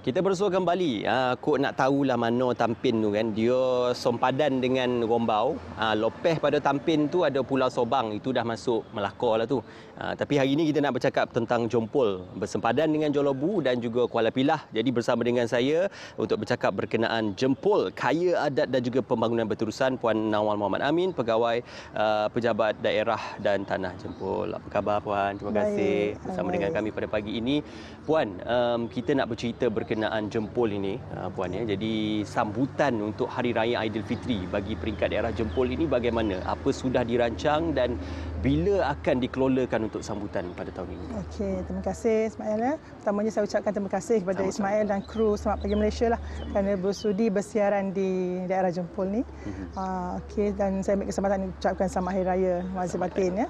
Kita bersua kembali. Ha, kok nak tahulah mana Tampin tu kan. Dia sempadan dengan Rombau. Ha, lopeh pada Tampin tu ada Pulau Sobang. Itu dah masuk Melaka lah tu. Ha, tapi hari ini kita nak bercakap tentang Jompol. Bersempadan dengan Jolobu dan juga Kuala Pilah. Jadi bersama dengan saya untuk bercakap berkenaan Jempol. Kaya adat dan juga pembangunan berterusan. Puan Nawal Muhammad Amin. Pegawai uh, Pejabat Daerah dan Tanah Jempol. Apa khabar Puan? Terima kasih Baik. bersama Baik. dengan kami pada pagi ini. Puan, um, kita nak bercerita berkenaan berkenaan jempol ini uh, puan ya. Jadi sambutan untuk hari raya Aidilfitri bagi peringkat daerah jempol ini bagaimana? Apa sudah dirancang dan bila akan dikelolakan untuk sambutan pada tahun ini? Okey, terima kasih Ismail ya. Pertamanya saya ucapkan terima kasih kepada Sama-sama. Ismail dan kru Selamat Pagi Malaysia lah kerana bersudi bersiaran di daerah Jempol ni. Mm-hmm. Uh, Okey dan saya ambil kesempatan ucapkan selamat hari raya Mazir Batin ya.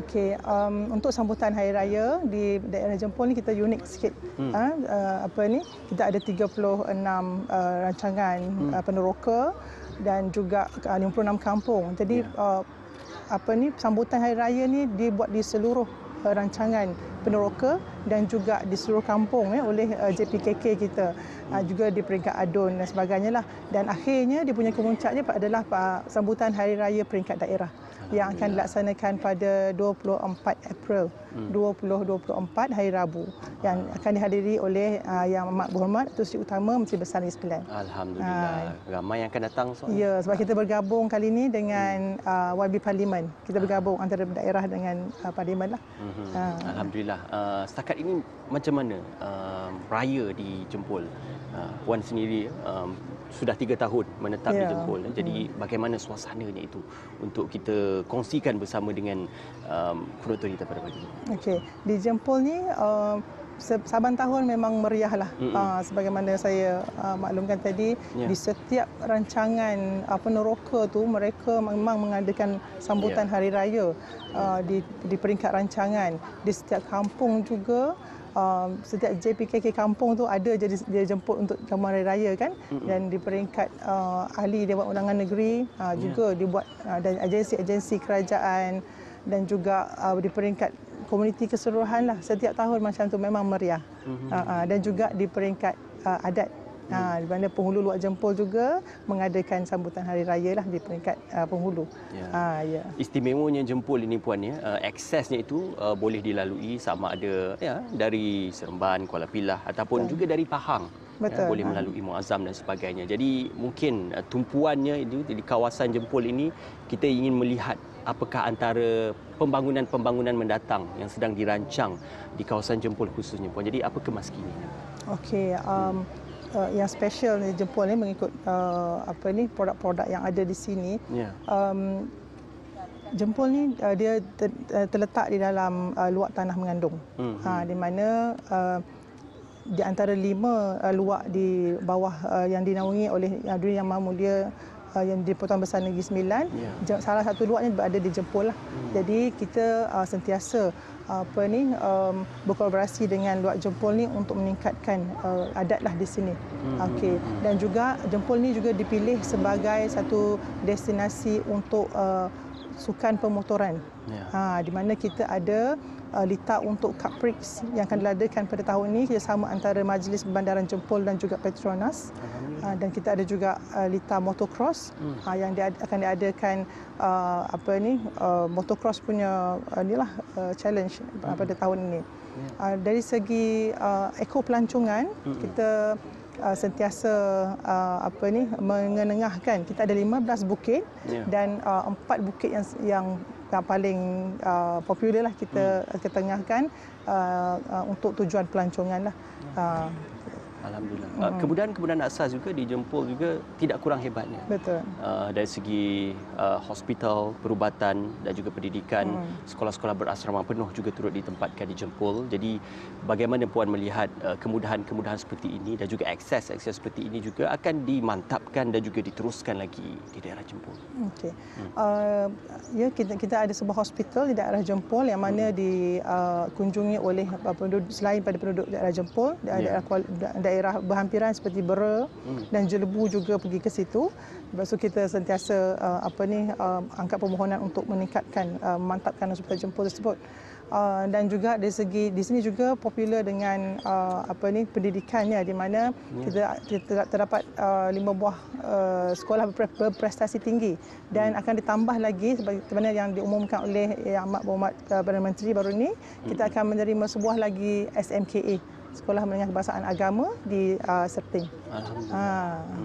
Okey, um, untuk sambutan hari raya di daerah Jempol ni kita unik sikit. Mm. Uh, uh, apa ni? Kita ada 36 uh, rancangan mm. uh, peneroka dan juga uh, 56 kampung. Jadi yeah. uh, apa ni sambutan hari raya ni dibuat di seluruh uh, rancangan peneroka dan juga di seluruh kampung ya oleh uh, JPKK kita uh, juga di peringkat adun dan sebagainya lah dan akhirnya dia punya kemuncaknya adalah uh, sambutan hari raya peringkat daerah yang akan dilaksanakan pada 24 April hmm. 2024 hari Rabu yang akan dihadiri oleh uh, yang amat berhormat Datuk Seri Utama Menteri Besar Negeri Sembilan. Alhamdulillah. Ramai yang akan datang soalnya. Ya, sebab kita bergabung kali ini dengan uh, YB Parlimen. Kita bergabung antara daerah dengan uh, Parlimen lah. Hmm. Alhamdulillah. Uh, setakat ini macam mana uh, raya di Jempol? Uh, Puan sendiri um, sudah tiga tahun menetap yeah. di Jempol. Jadi hmm. bagaimana suasananya itu untuk kita kongsikan bersama dengan um, penonton kita pada pagi ini? Okey, di Jempol ni uh, saban tahun memang meriah lah. Mm-hmm. Uh, sebagaimana saya uh, maklumkan tadi, yeah. di setiap rancangan uh, peneroka tu mereka memang mengadakan sambutan yeah. hari raya uh, di, di peringkat rancangan. Di setiap kampung juga um, setiap JPKK kampung tu ada jadi dia jemput untuk jamuan raya, raya kan mm-hmm. dan di peringkat uh, ahli Dewan Undangan Negeri uh, juga dibuat uh, dan agensi-agensi kerajaan dan juga uh, di peringkat komuniti keseluruhan lah setiap tahun macam tu memang meriah mm-hmm. uh, uh, dan juga di peringkat uh, adat Ha, di mana penghulu Luak Jempol juga mengadakan sambutan hari raya lah di peringkat uh, penghulu. Ya. Ha, ya. Istimewanya Jempol ini puan ya, uh, aksesnya itu uh, boleh dilalui sama ada ya dari Seremban, Kuala Pilah ataupun ya. juga dari Pahang. Ya, Betul. Ya, boleh melalui Muazzam dan sebagainya. Jadi mungkin uh, tumpuannya itu di kawasan Jempol ini kita ingin melihat apakah antara pembangunan-pembangunan mendatang yang sedang dirancang di kawasan Jempol khususnya puan. Jadi apa kemas kini? Okey, um, hmm uh, yang special ni jempol ni mengikut uh, apa ni produk-produk yang ada di sini. Yeah. Um, jempol ni uh, dia ter, uh, terletak di dalam uh, luak tanah mengandung. Mm-hmm. Ha di mana uh, di antara lima uh, luak di bawah uh, yang dinaungi oleh uh, Yang Maha Mulia uh, yang di Pertuan Besar Negeri Sembilan. Yeah. Salah satu luaknya berada di Jempol lah. Mm. Jadi kita uh, sentiasa apa ni um, berkolaborasi dengan luak jempol ni untuk meningkatkan uh, adat lah di sini. Hmm. Okey dan juga jempol ni juga dipilih sebagai satu destinasi untuk uh, sukan pemotoran. Yeah. Ha di mana kita ada uh, litar untuk Cup Prix yang akan diadakan pada tahun ini kerjasama antara Majlis Bandaran Jempol dan juga Petronas. Uh, dan kita ada juga uh, litar motocross hmm. uh, yang dia akan diadakan uh, apa ni uh, motocross punya uh, inilah uh, challenge hmm. pada tahun ini. Yeah. Uh, dari segi uh, eko pelancongan hmm. kita uh, sentiasa uh, apa ni mengenengahkan kita ada 15 bukit yeah. dan uh, empat bukit yang yang yang paling uh, popular lah kita hmm. ketengahkan uh, uh, untuk tujuan pelancongan lah. Uh, Alhamdulillah. Hmm. Kemudahan-kemudahan asas juga di Jempol juga tidak kurang hebatnya. Betul. Uh, dari segi uh, hospital, perubatan dan juga pendidikan, hmm. sekolah-sekolah berasrama penuh juga turut ditempatkan di Jempol. Jadi bagaimana puan melihat uh, kemudahan-kemudahan seperti ini dan juga akses-akses seperti ini juga akan dimantapkan dan juga diteruskan lagi di daerah Jempol. Okey. Hmm. Uh, ya kita kita ada sebuah hospital di daerah Jempol yang mana hmm. dikunjungi uh, oleh penduduk selain pada penduduk daerah Jempol, daerah yeah daerah berhampiran seperti Bera hmm. dan Jelebu juga pergi ke situ. Lepas tu kita sentiasa uh, apa ni uh, angkat permohonan untuk meningkatkan uh, mantapkan hospital jempol tersebut. uh, dan juga dari segi di sini juga popular dengan uh, apa ni pendidikannya di mana yeah. kita, kita terdapat uh, lima buah uh, sekolah berprestasi tinggi dan hmm. akan ditambah lagi sebagaimana yang diumumkan oleh Yang Amat Berhormat uh, Perdana Menteri baru ini kita hmm. akan menerima sebuah lagi SMKA Sekolah Menengah Kebahasaan Agama di uh, Serting. Alhamdulillah. Ha.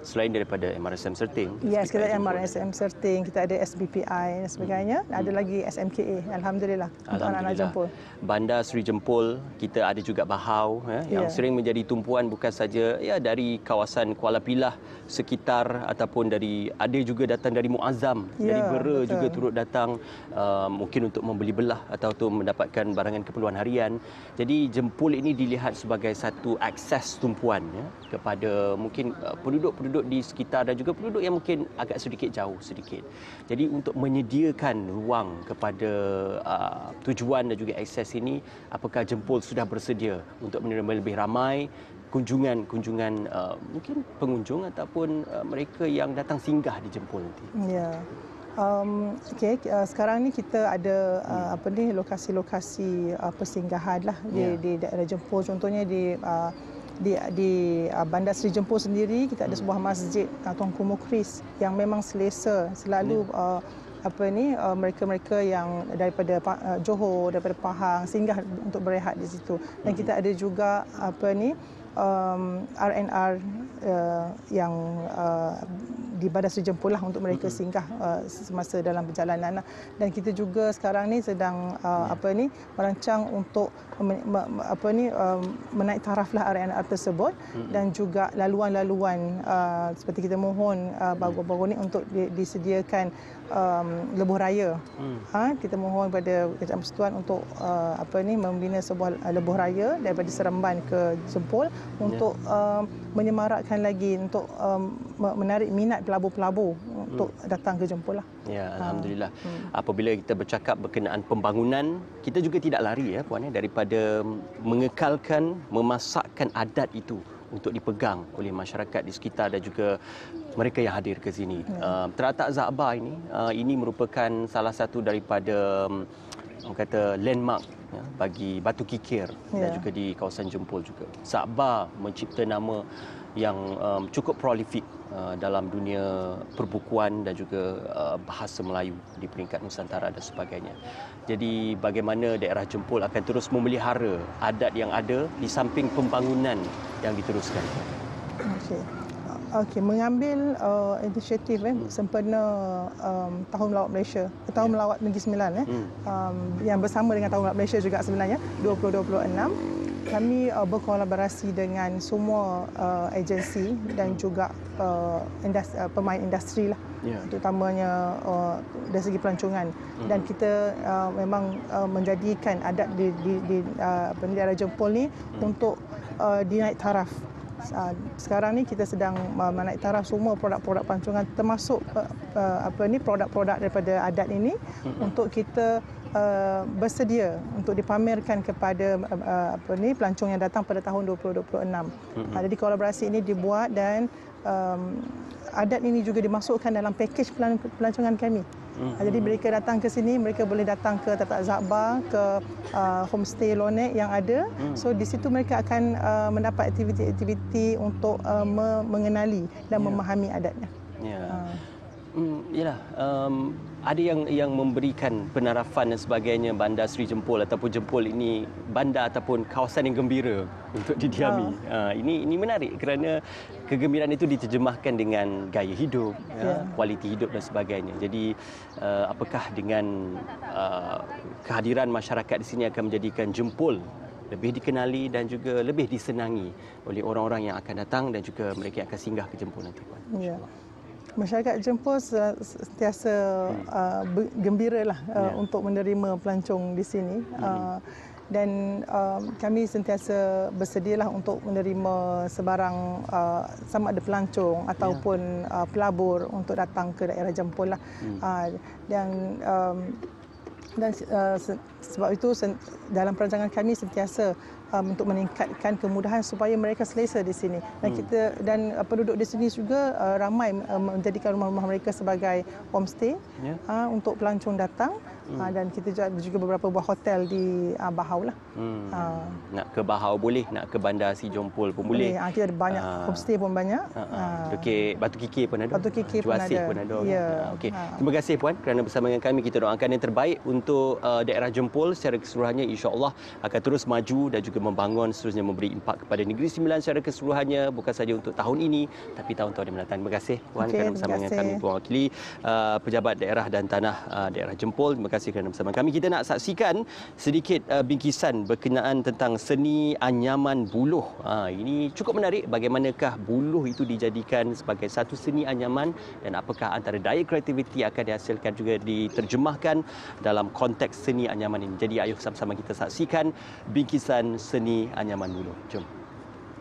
Selain daripada MRSM Serting. Yes, kita ada MRSM Serting, kita ada SBPI dan sebagainya. Hmm. Ada lagi SMKA. Alhamdulillah. Untuk anak-anak Jempol. Bandar Seri Jempol, kita ada juga Bahau ya, yang yeah. sering menjadi tumpuan bukan saja ya dari kawasan Kuala Pilah sekitar ataupun dari ada juga datang dari Muazzam, yeah, dari Bera betul. juga turut datang uh, mungkin untuk membeli belah atau untuk mendapatkan barangan keperluan harian. Jadi Jempol ini dilihat sebagai satu akses tumpuan ya, kepada mungkin uh, penduduk-penduduk di sekitar dan juga penduduk yang mungkin agak sedikit jauh sedikit. Jadi untuk menyediakan ruang kepada uh, tujuan dan juga akses ini, apakah Jempol sudah bersedia untuk menerima lebih ramai kunjungan-kunjungan uh, mungkin pengunjung ataupun uh, mereka yang datang singgah di Jempol nanti? Ya. Um, okay, uh, sekarang ni kita ada uh, hmm. apa ni lokasi-lokasi uh, persinggahan lah di, yeah. di daerah Jempol. Contohnya di uh, di di uh, Bandar Seri Jempol sendiri kita ada hmm. sebuah masjid uh, Tuanku Mukris yang memang selesa selalu yeah. uh, apa ni uh, mereka-mereka yang daripada uh, Johor daripada Pahang singgah untuk berehat di situ dan hmm. kita ada juga apa ni um, RNR uh, yang uh, di Bandar Seri Jempol lah untuk mereka singgah uh, semasa dalam perjalanan lah. dan kita juga sekarang ni sedang uh, apa ni merancang untuk me, me, apa ni uh, menaik taraf lah RNR tersebut dan juga laluan-laluan uh, seperti kita mohon uh, baru-baru ni untuk di, disediakan um, lebuh raya. Hmm. Ha, kita mohon kepada Kerajaan Persekutuan untuk uh, apa ni membina sebuah uh, lebuh raya daripada Seremban ke Jempol untuk yeah. um, menyemarakkan lagi untuk um, menarik minat pelabur-pelabur hmm. untuk datang ke Jempol lah. Ya, alhamdulillah. Ha. Hmm. Apabila kita bercakap berkenaan pembangunan, kita juga tidak lari ya puan ya daripada mengekalkan memasakkan adat itu untuk dipegang oleh masyarakat di sekitar dan juga mereka yang hadir ke sini. Ya. Uh, Teratak Za'ba ini uh, ini merupakan salah satu daripada um, kata landmark ya, bagi Batu Kikir ya. dan juga di kawasan Jempol juga. Za'ba mencipta nama yang um, cukup prolific uh, dalam dunia perbukuan dan juga uh, bahasa Melayu di peringkat Nusantara dan sebagainya. Jadi bagaimana daerah Jempol akan terus memelihara adat yang ada di samping pembangunan yang diteruskan. Okey. Okey, mengambil uh, inisiatif eh, hmm. sempena um, Tahun Melawat Malaysia, Tahun yeah. Melawat Negeri Sembilan eh, hmm. um, yang bersama dengan Tahun Melawat Malaysia juga sebenarnya, 2026 kami uh, berkolaborasi dengan semua uh, agensi dan juga uh, industri, uh, pemain industri lah yeah. terutamanya uh, dari segi pelancongan mm-hmm. dan kita uh, memang uh, menjadikan adat di di, di uh, daerah Jempol ni mm. untuk uh, dinaik taraf sekarang ni kita sedang menaik taraf semua produk-produk pelancongan termasuk uh, uh, apa ni produk-produk daripada adat ini untuk kita uh, bersedia untuk dipamerkan kepada uh, apa ni pelancong yang datang pada tahun 2026. Mm-hmm. Uh, jadi kolaborasi ini dibuat dan um, adat ini juga dimasukkan dalam pakej pelancongan kami. Mm-hmm. Jadi mereka datang ke sini, mereka boleh datang ke Tatak Zakbar, ke uh, homestay Lonek yang ada. Mm-hmm. So di situ mereka akan uh, mendapat aktiviti-aktiviti untuk uh, mengenali dan yeah. memahami adatnya. Ya. Yeah. Uh. Hmm, yalah. Um, ada yang yang memberikan penarafan dan sebagainya bandar Seri Jempol ataupun Jempol ini bandar ataupun kawasan yang gembira untuk didiami. Ha. Ha, ini ini menarik kerana kegembiraan itu diterjemahkan dengan gaya hidup, ya, ya. kualiti hidup dan sebagainya. Jadi uh, apakah dengan uh, kehadiran masyarakat di sini akan menjadikan Jempol lebih dikenali dan juga lebih disenangi oleh orang-orang yang akan datang dan juga mereka yang akan singgah ke Jempol nanti. Ya masyarakat Jempol sentiasa uh, gembira lah uh, yeah. untuk menerima pelancong di sini mm-hmm. uh, dan uh, kami sentiasa bersedialah untuk menerima sebarang uh, sama ada pelancong ataupun yeah. uh, pelabur untuk datang ke daerah Jempol lah mm. uh, dan um, dan uh, sebab itu dalam perancangan kami sentiasa um, untuk meningkatkan kemudahan supaya mereka selesa di sini dan hmm. kita dan uh, penduduk di sini juga uh, ramai uh, menjadikan rumah-rumah mereka sebagai homestay yeah. uh, untuk pelancong datang hmm. uh, dan kita juga beberapa buah hotel di uh, Bahau lah. Hmm. Uh, nak ke Bahau boleh, nak ke Bandar Si Jompol pun boleh. boleh. Uh, kita ada banyak uh, homestay pun banyak. Uh, uh, uh, okay. Batu Kikir pun ada. Batu Kikir pun ada. pun ada. Ya. Yeah. Uh, okay. uh. Terima kasih puan kerana bersama dengan kami kita doakan yang terbaik untuk uh, daerah Jempol secara keseluruhannya insya-Allah akan terus maju dan juga membangun seterusnya memberi impak kepada Negeri Sembilan secara keseluruhannya bukan saja untuk tahun ini tapi tahun-tahun yang mendatang. Terima kasih puan okay, kerana bersama dengan kami puan wakili uh, pejabat daerah dan tanah uh, daerah Jempol. Terima kasih kerana bersama kami. Kita nak saksikan sedikit uh, bingkisan berkenaan tentang seni anyaman buluh. Uh, ini cukup menarik bagaimanakah buluh itu dijadikan sebagai satu seni anyaman dan apakah antara daya kreativiti akan dihasilkan juga diterjemahkan dalam konteks seni anyaman ini. Jadi ayuh sama-sama kita saksikan bingkisan seni anyaman buluh. Jom.